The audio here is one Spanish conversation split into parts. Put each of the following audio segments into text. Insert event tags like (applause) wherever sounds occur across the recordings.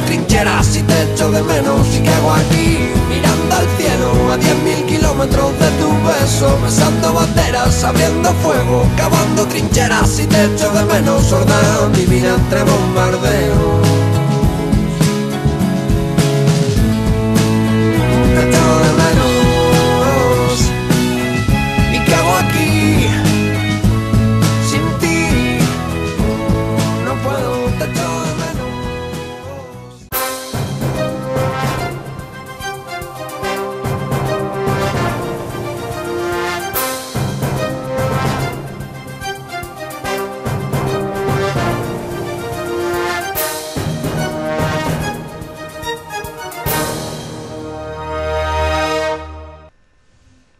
trincheras y te echo de menos. ¿Y hago aquí? Mirando al cielo a 10.000 kilómetros de tu beso, besando banderas, abriendo fuego, cavando trincheras y te echo de menos. Sorda mi vida entre bombardeos.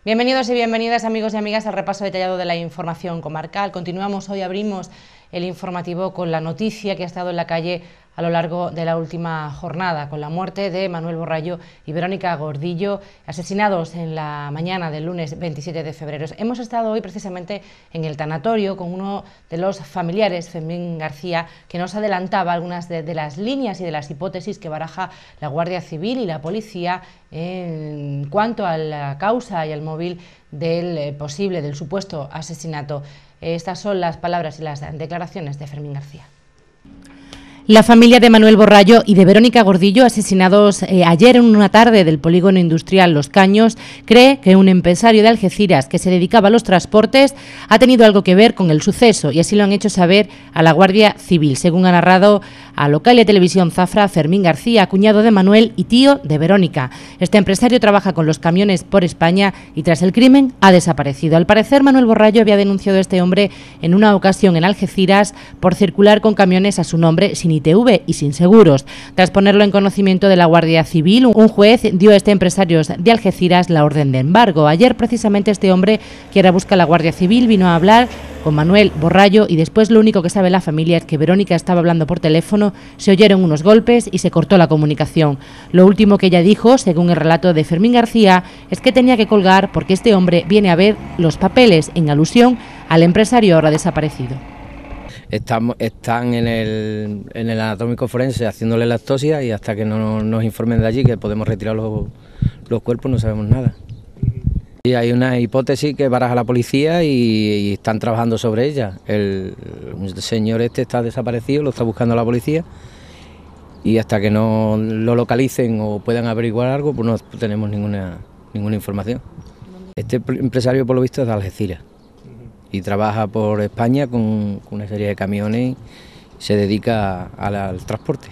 Bienvenidos y bienvenidas amigos y amigas al repaso detallado de la información comarcal. Continuamos hoy, abrimos el informativo con la noticia que ha estado en la calle a lo largo de la última jornada, con la muerte de Manuel Borrallo y Verónica Gordillo, asesinados en la mañana del lunes 27 de febrero. Hemos estado hoy precisamente en el tanatorio con uno de los familiares, Fermín García, que nos adelantaba algunas de, de las líneas y de las hipótesis que baraja la Guardia Civil y la Policía en cuanto a la causa y al móvil del eh, posible, del supuesto asesinato. Estas son las palabras y las declaraciones de Fermín García. La familia de Manuel Borrallo y de Verónica Gordillo, asesinados eh, ayer en una tarde del polígono industrial Los Caños, cree que un empresario de Algeciras que se dedicaba a los transportes ha tenido algo que ver con el suceso y así lo han hecho saber a la Guardia Civil, según ha narrado a local de televisión Zafra Fermín García, cuñado de Manuel y tío de Verónica. Este empresario trabaja con los camiones por España y tras el crimen ha desaparecido. Al parecer, Manuel Borrallo había denunciado a este hombre en una ocasión en Algeciras por circular con camiones a su nombre sin Y sin seguros. Tras ponerlo en conocimiento de la Guardia Civil, un juez dio a este empresario de Algeciras la orden de embargo. Ayer, precisamente, este hombre, que ahora busca la Guardia Civil, vino a hablar con Manuel Borrallo y después lo único que sabe la familia es que Verónica estaba hablando por teléfono, se oyeron unos golpes y se cortó la comunicación. Lo último que ella dijo, según el relato de Fermín García, es que tenía que colgar porque este hombre viene a ver los papeles en alusión al empresario ahora desaparecido. Estamos, están en el, en el anatómico forense haciéndole la autopsia y hasta que no nos informen de allí que podemos retirar los, los cuerpos no sabemos nada. Y hay una hipótesis que baraja la policía y, y están trabajando sobre ella. El, señor este está desaparecido, lo está buscando la policía y hasta que no lo localicen o puedan averiguar algo, pues no tenemos ninguna, ninguna información. Este empresario por lo visto es de Algeciras y trabaja por España con, con una serie de camiones y se dedica al transporte.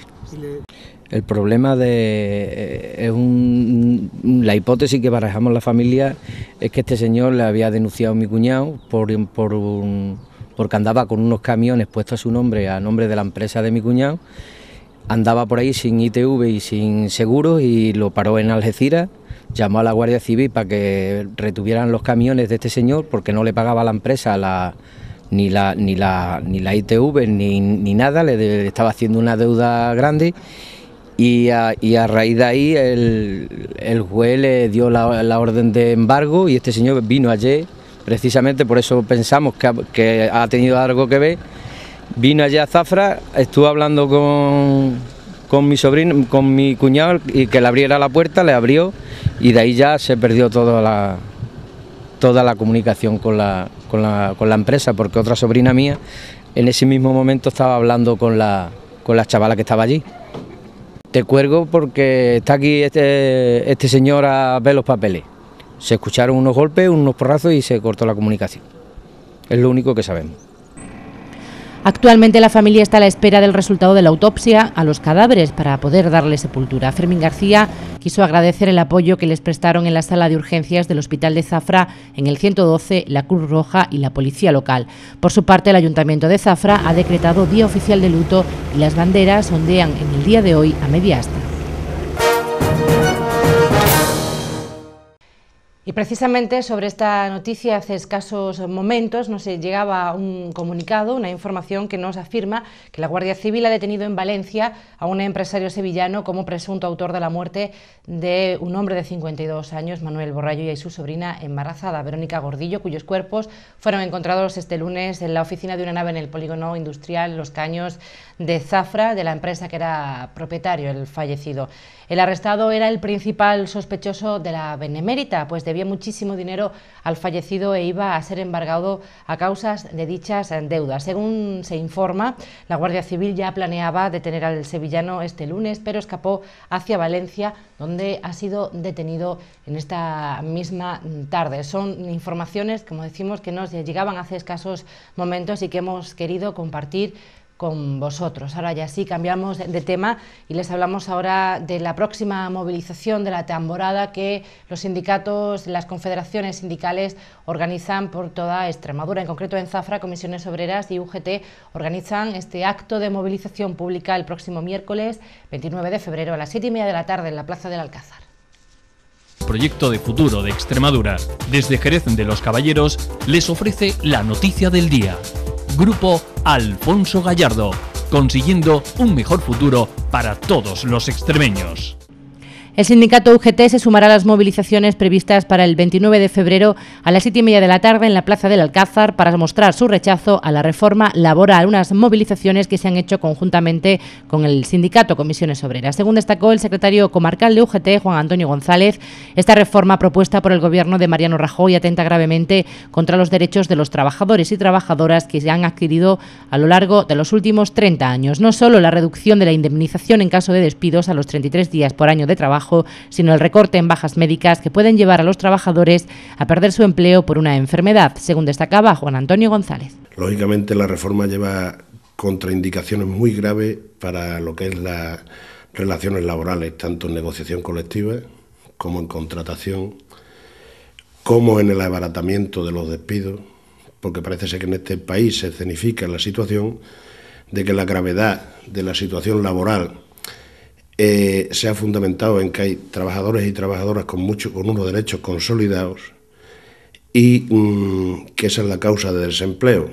El problema de eh, es un, la hipótesis que barajamos la familia es que este señor le había denunciado a mi cuñado por, por un- porque andaba con unos camiones puestos a su nombre, a nombre de la empresa de mi cuñado, andaba por ahí sin ITV y sin seguros y lo paró en Algeciras, llamó a la Guardia Civil para que retuvieran los camiones de este señor porque no le pagaba la empresa ni, la, ITV ni, nada, le, estaba haciendo una deuda grande y a, raíz de ahí el, juez le dio la, orden de embargo y este señor vino ayer, precisamente por eso pensamos que ha, tenido algo que ver, vino allá a Zafra, estuvo hablando con mi sobrino, con mi cuñado y que le abriera la puerta, le abrió y de ahí ya se perdió toda la, toda la comunicación con la, con la, con la empresa, porque otra sobrina mía en ese mismo momento estaba hablando con la, con la chavala que estaba allí. Te cuelgo porque está aquí este, este señor a ver los papeles. Se escucharon unos golpes, unos porrazos y se cortó la comunicación. Es lo único que sabemos. Actualmente la familia está a la espera del resultado de la autopsia a los cadáveres para poder darle sepultura. Fermín García quiso agradecer el apoyo que les prestaron en la sala de urgencias del Hospital de Zafra, en el 112, la Cruz Roja y la Policía Local. Por su parte, el Ayuntamiento de Zafra ha decretado día oficial de luto y las banderas ondean en el día de hoy a media asta. Y precisamente sobre esta noticia, hace escasos momentos nos llegaba un comunicado, una información que nos afirma que la Guardia Civil ha detenido en Valencia a un empresario sevillano como presunto autor de la muerte de un hombre de 52 años, Manuel Borrallo, y su sobrina embarazada, Verónica Gordillo, cuyos cuerpos fueron encontrados este lunes en la oficina de una nave en el polígono industrial Los Caños de Zafra, de la empresa que era propietario el fallecido. El arrestado era el principal sospechoso de la Benemérita, pues debía muchísimo dinero al fallecido e iba a ser embargado a causas de dichas deudas. Según se informa, la Guardia Civil ya planeaba detener al sevillano este lunes, pero escapó hacia Valencia, donde ha sido detenido en esta misma tarde. Son informaciones, como decimos, que nos llegaban hace escasos momentos y que hemos querido compartir con vosotros. Ahora ya sí cambiamos de tema y les hablamos ahora de la próxima movilización de la tamborada que los sindicatos, las confederaciones sindicales organizan por toda Extremadura. En concreto en Zafra, Comisiones Obreras y UGT organizan este acto de movilización pública el próximo miércoles 29 de febrero a las 7 y media de la tarde en la Plaza del Alcázar. Proyecto de Futuro de Extremadura, desde Jerez de los Caballeros, les ofrece la noticia del día. Grupo Alfonso Gallardo, consiguiendo un mejor futuro para todos los extremeños. El sindicato UGT se sumará a las movilizaciones previstas para el 29 de febrero a las 7 y media de la tarde en la Plaza del Alcázar para mostrar su rechazo a la reforma laboral, unas movilizaciones que se han hecho conjuntamente con el sindicato Comisiones Obreras. Según destacó el secretario comarcal de UGT, Juan Antonio González, esta reforma propuesta por el gobierno de Mariano Rajoy atenta gravemente contra los derechos de los trabajadores y trabajadoras que se han adquirido a lo largo de los últimos 30 años. No solo la reducción de la indemnización en caso de despidos a los 33 días por año de trabajo, sino el recorte en bajas médicas que pueden llevar a los trabajadores a perder su empleo por una enfermedad, según destacaba Juan Antonio González. Lógicamente la reforma lleva contraindicaciones muy graves para lo que es las relaciones laborales, tanto en negociación colectiva como en contratación, como en el abaratamiento de los despidos, porque parece ser que en este país se escenifica la situación de que la gravedad de la situación laboral eh, se ha fundamentado en que hay trabajadores y trabajadoras con, mucho, con unos derechos consolidados y mm, que esa es la causa del desempleo.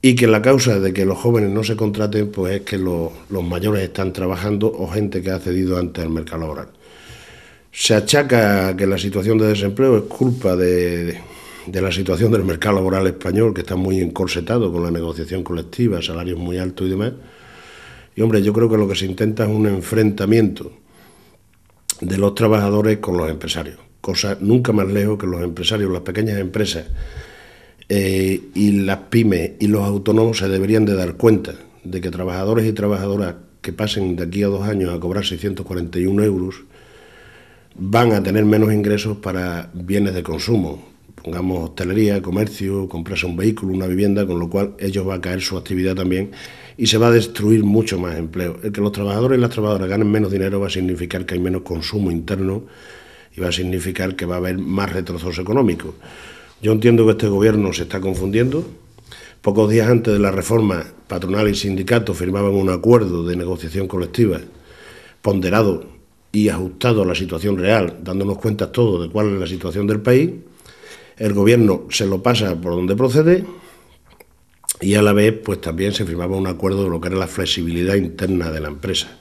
Y que la causa de que los jóvenes no se contraten pues es que los mayores están trabajando o gente que ha cedido antes al mercado laboral. Se achaca que la situación de desempleo es culpa de, de la situación del mercado laboral español, que está muy encorsetado con la negociación colectiva, salarios muy altos y demás y hombre, yo creo que lo que se intenta es un enfrentamiento de los trabajadores con los empresarios, cosa nunca más lejos que los empresarios, las pequeñas empresas eh, y las pymes y los autónomos se deberían de dar cuenta de que trabajadores y trabajadoras que pasen de aquí a dos años a cobrar 641 euros van a tener menos ingresos para bienes de consumo, pongamos hostelería, comercio, comprarse un vehículo, una vivienda, con lo cual ellos va a caer su actividad también y se va a destruir mucho más empleo. El que los trabajadores y las trabajadoras ganen menos dinero va a significar que hay menos consumo interno y va a significar que va a haber más retroceso económico. Yo entiendo que este gobierno se está confundiendo. Pocos días antes de la reforma, patronal y sindicato firmaban un acuerdo de negociación colectiva ponderado y ajustado a la situación real, dándonos cuenta todos de cuál es la situación del país. El gobierno se lo pasa por donde procede y a la vez pues también se firmaba un acuerdo de lo que era la flexibilidad interna de la empresa.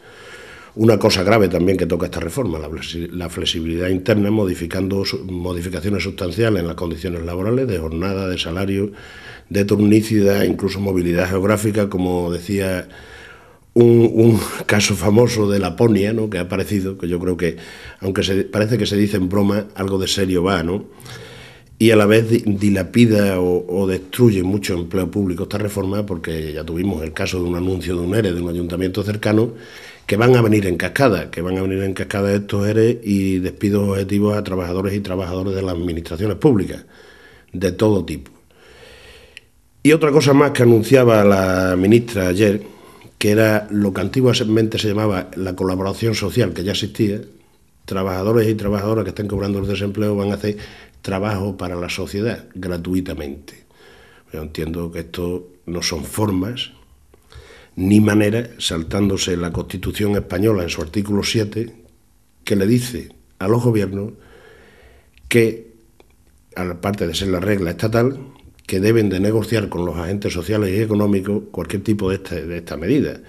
Una cosa grave también que toca esta reforma, la flexibilidad interna, modificando modificaciones sustanciales en las condiciones laborales, de jornada, de salario, de turnicidad, incluso movilidad geográfica, como decía un, (laughs) caso famoso de Laponia, ¿no? que ha aparecido, que yo creo que, aunque se, parece que se dice en broma, algo de serio va, ¿no? Y a la vez dilapida o, destruye mucho empleo público esta reforma, porque ya tuvimos el caso de un anuncio de un ERE de un ayuntamiento cercano, que van a venir en cascada, que van a venir en cascada estos ERE y despidos objetivos a trabajadores y trabajadoras de las administraciones públicas, de todo tipo. Y otra cosa más que anunciaba la ministra ayer, que era lo que antiguamente se llamaba la colaboración social, que ya existía, trabajadores y trabajadoras que estén cobrando el desempleo van a hacer trabajo para la sociedad gratuitamente. Yo entiendo que esto no son formas ni maneras, saltándose la Constitución española en su artículo 7, que le dice a los gobiernos que, aparte de ser la regla estatal, que deben de negociar con los agentes sociales y económicos cualquier tipo de esta, de esta medida.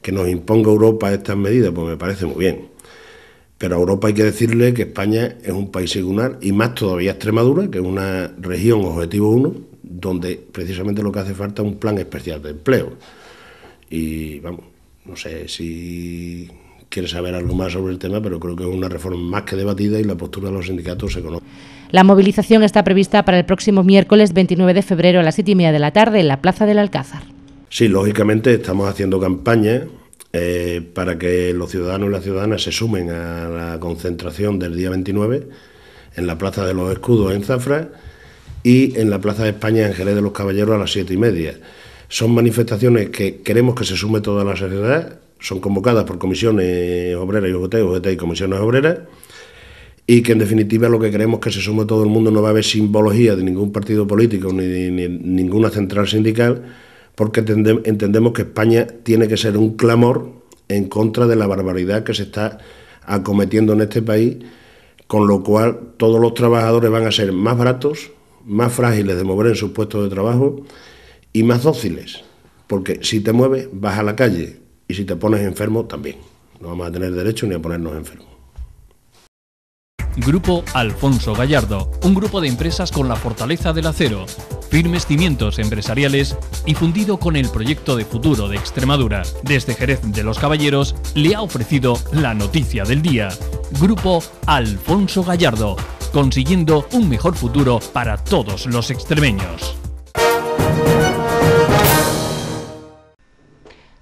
Que nos imponga Europa estas medidas, pues me parece muy bien. Pero a Europa hay que decirle que España es un país singular y más todavía Extremadura, que es una región objetivo 1, donde precisamente lo que hace falta es un plan especial de empleo. Y vamos, no sé si quiere saber algo más sobre el tema, pero creo que es una reforma más que debatida y la postura de los sindicatos se conoce. La movilización está prevista para el próximo miércoles 29 de febrero a las 7 y media de la tarde en la Plaza del Alcázar. Sí, lógicamente estamos haciendo campaña eh, para que los ciudadanos y las ciudadanas se sumen a la concentración del día 29 en la Plaza de los Escudos en Zafra y en la Plaza de España en Jerez de los Caballeros a las siete y media. Son manifestaciones que queremos que se sume toda la sociedad, son convocadas por comisiones obreras y UGT, UGT y comisiones obreras, y que en definitiva lo que queremos que se sume todo el mundo, no va a haber simbología de ningún partido político ni, ni ninguna central sindical, porque entendemos que España tiene que ser un clamor en contra de la barbaridad que se está acometiendo en este país, con lo cual todos los trabajadores van a ser más baratos, más frágiles de mover en sus puestos de trabajo y más dóciles, porque si te mueves vas a la calle y si te pones enfermo también. No vamos a tener derecho ni a ponernos enfermos. Grupo Alfonso Gallardo, un grupo de empresas con la fortaleza del acero, firmes cimientos empresariales y fundido con el proyecto de futuro de Extremadura. Desde Jerez de los Caballeros le ha ofrecido la noticia del día. Grupo Alfonso Gallardo, consiguiendo un mejor futuro para todos los extremeños.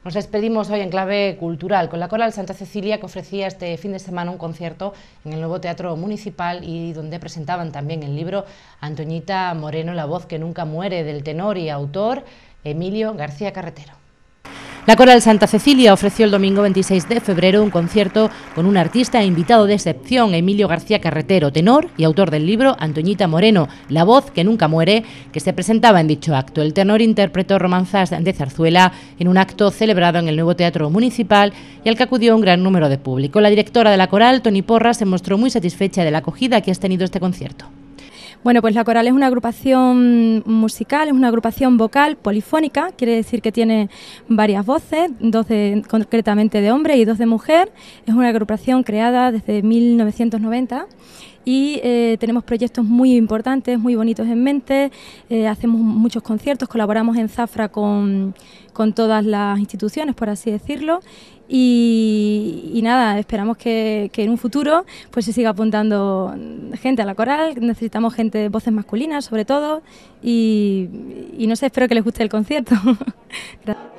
Nos despedimos hoy en clave cultural con la Coral Santa Cecilia que ofrecía este fin de semana un concierto en el nuevo Teatro Municipal y donde presentaban también el libro Antoñita Moreno, La voz que nunca muere, del tenor y autor Emilio García Carretero. La Coral Santa Cecilia ofreció el domingo 26 de febrero un concierto con un artista invitado de excepción, Emilio García Carretero, tenor y autor del libro Antoñita Moreno, La voz que nunca muere, que se presentaba en dicho acto. El tenor interpretó romanzas de zarzuela en un acto celebrado en el nuevo Teatro Municipal y al que acudió un gran número de público. La directora de la coral, Tony Porra, se mostró muy satisfecha de la acogida que ha tenido este concierto. Bueno, pues la coral es una agrupación musical, es una agrupación vocal polifónica, quiere decir que tiene varias voces, dos concretamente de hombre y dos de mujer. Es una agrupación creada desde 1990 y eh, tenemos proyectos muy importantes, muy bonitos en mente, eh, hacemos muchos conciertos, colaboramos en Zafra con, con todas las instituciones, por así decirlo, y, nada, esperamos que, en un futuro pues se siga apuntando gente a la coral, necesitamos gente, voces masculinas sobre todo, y, y no sé, espero que les guste el concierto. (laughs)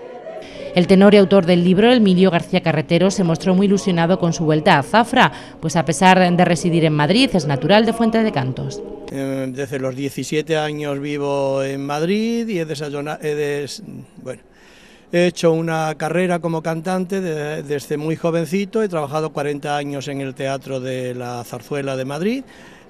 El tenor y autor del libro, Emilio García Carretero, se mostró muy ilusionado con su vuelta a Zafra, pues a pesar de residir en Madrid, es natural de Fuente de Cantos. Eh, desde los 17 años vivo en Madrid y he desayunado, bueno, He hecho una carrera como cantante desde muy jovencito, he trabajado 40 años en el Teatro de la Zarzuela de Madrid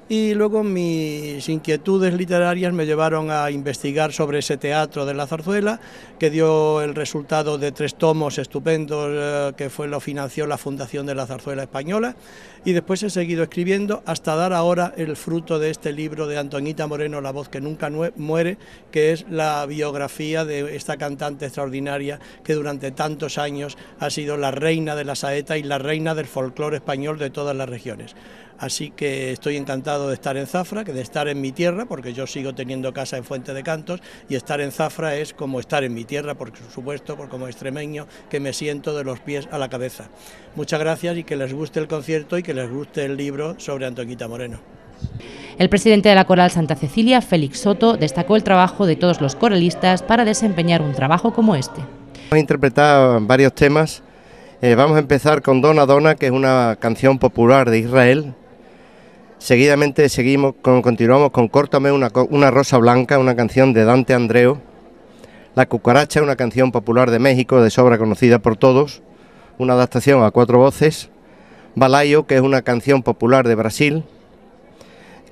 y luego mis inquietudes literarias me llevaron a investigar sobre ese teatro de la zarzuela, que dio el resultado de tres tomos estupendos eh, que fue lo financió la Fundación de la Zarzuela Española, y después he seguido escribiendo hasta dar ahora el fruto de este libro de Antoñita Moreno, La voz que nunca muere, que es la biografía de esta cantante extraordinaria que durante tantos años ha sido la reina de la saeta y la reina del folclore español de todas las regiones. Así que estoy encantado de estar en Zafra, que de estar en mi tierra, porque yo sigo teniendo casa en Fuente de Cantos, y estar en Zafra es como estar en mi tierra, por supuesto, por como extremeño, que me siento de los pies a la cabeza. Muchas gracias y que les guste el concierto y que les guste el libro sobre Antoñita Moreno. El presidente de la Coral Santa Cecilia, Félix Soto, destacó el trabajo de todos los coralistas para desempeñar un trabajo como este. Vamos a interpretar varios temas. Eh, vamos a empezar con Dona Dona, que es una canción popular de Israel, Seguidamente seguimos con, continuamos con Córtame una, rosa blanca, una canción de Dante Andreo. La cucaracha, una canción popular de México de sobra conocida por todos, una adaptación a cuatro voces. Balayo, que es una canción popular de Brasil.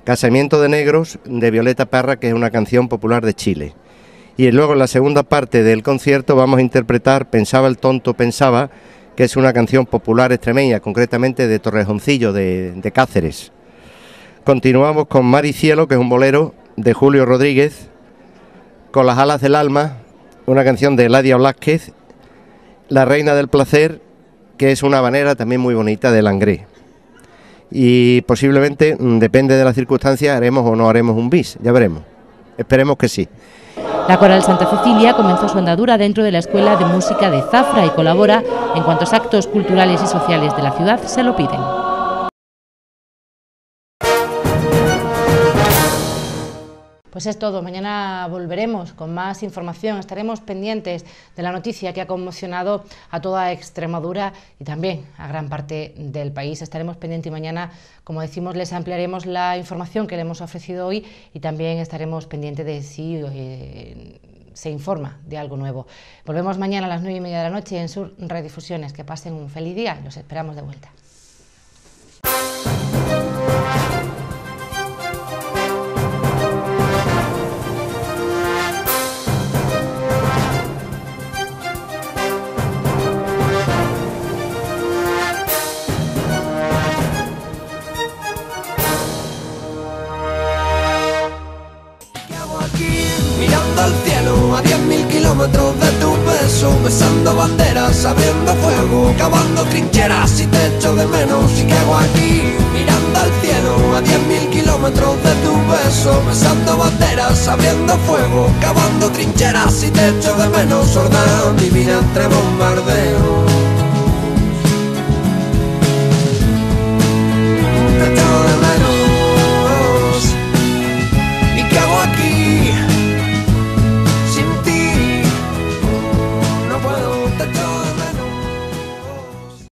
Casamiento de Negros de Violeta Parra, que es una canción popular de Chile. Y luego en la segunda parte del concierto vamos a interpretar Pensaba el tonto, pensaba, que es una canción popular extremeña, concretamente de Torrejoncillo de Cáceres continuamos con Mar y Cielo, que es un bolero de Julio Rodríguez, con las alas del alma, una canción de Ladia Blázquez, La Reina del Placer, que es una manera también muy bonita de Langré. Y posiblemente, mm, depende de las circunstancias, haremos o no haremos un bis, ya veremos. Esperemos que sí. La Coral Santa Cecilia comenzó su andadura dentro de la Escuela de Música de Zafra y colabora en cuantos actos culturales y sociales de la ciudad se lo piden. Pues es todo, mañana volveremos con más información, estaremos pendientes de la noticia que ha conmocionado a toda Extremadura y también a gran parte del país. Estaremos pendientes y mañana, como decimos, les ampliaremos la información que le hemos ofrecido hoy y también estaremos pendientes de si eh, se informa de algo nuevo. Volvemos mañana a las nueve y media de la noche en Sur Redifusiones. Que pasen un feliz día y los esperamos de vuelta. Kilómetros de tu beso, besando banderas, abriendo fuego, cavando trincheras y te echo de menos. ¿Y hago aquí? Mirando al cielo, a diez mil kilómetros de tu beso, besando banderas, abriendo fuego, cavando trincheras y te echo de menos. Sorda divina entre bombardeos